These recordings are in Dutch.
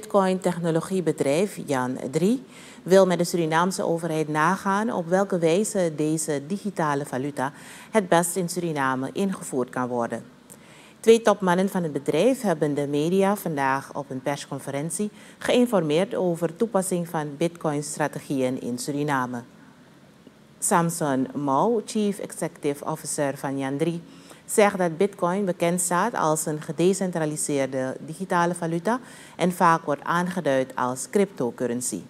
Bitcoin-technologiebedrijf Jan 3 wil met de Surinaamse overheid nagaan op welke wijze deze digitale valuta het best in Suriname ingevoerd kan worden. Twee topmannen van het bedrijf hebben de media vandaag op een persconferentie geïnformeerd over toepassing van Bitcoin-strategieën in Suriname. Samson Mou, Chief Executive Officer van Jan 3, zegt dat Bitcoin bekend staat als een gedecentraliseerde digitale valuta en vaak wordt aangeduid als cryptocurrency.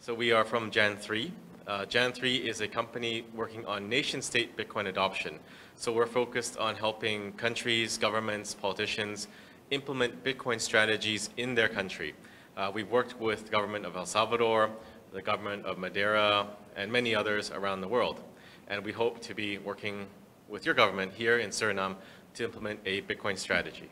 So we are from Jan 3. Uh, Jan 3 is a company working on nation state Bitcoin adoption. So we're focused on helping countries, governments, politicians implement Bitcoin strategies in their country. Uh, we've worked with the government of El Salvador, the government of Madeira, and many others around the world. And we hope to be working with your government here in Suriname to implement a Bitcoin strategy.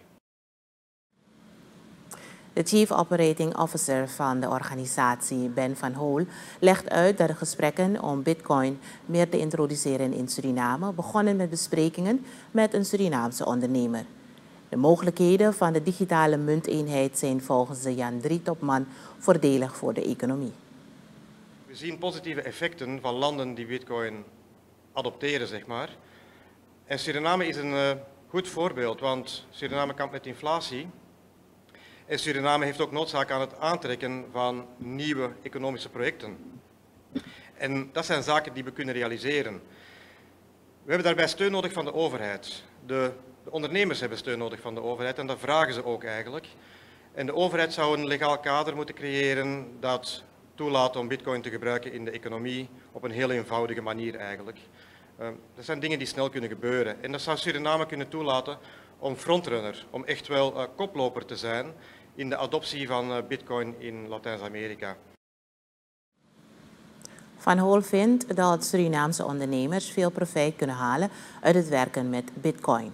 De Chief Operating Officer van de organisatie, Ben van Hool, legt uit dat de gesprekken om Bitcoin meer te introduceren in Suriname begonnen met besprekingen met een Surinaamse ondernemer. De mogelijkheden van de digitale munteenheid zijn volgens de Jan 3-topman voordelig voor de economie. We zien positieve effecten van landen die Bitcoin adopteren, zeg maar. Suriname is een uh, goed voorbeeld, want Suriname kampt met inflatie. En Suriname heeft ook noodzaak aan het aantrekken van nieuwe economische projecten. En dat zijn zaken die we kunnen realiseren. We hebben daarbij steun nodig van de overheid. De, de ondernemers hebben steun nodig van de overheid en dat vragen ze ook eigenlijk. En de overheid zou een legaal kader moeten creëren dat toelaat om bitcoin te gebruiken in de economie op een heel eenvoudige manier eigenlijk. Dat zijn dingen die snel kunnen gebeuren. En dat zou Suriname kunnen toelaten om frontrunner, om echt wel uh, koploper te zijn in de adoptie van uh, bitcoin in Latijns-Amerika. Van Hol vindt dat Surinaamse ondernemers veel profijt kunnen halen uit het werken met bitcoin.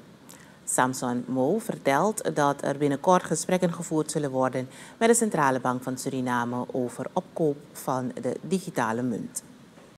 Samson Mo vertelt dat er binnenkort gesprekken gevoerd zullen worden met de Centrale Bank van Suriname over opkoop van de digitale munt.